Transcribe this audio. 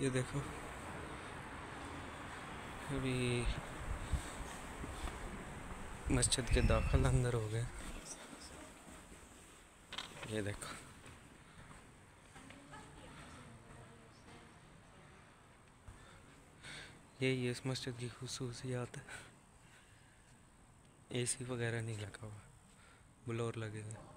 ये देखो। अभी मस्जिद के दाखिल अंदर हो गए। ये देखो। यही इस मस्जिद की खसूसियात है एसी वगैरह नहीं लगा हुआ। ब्लोर लगे हुए।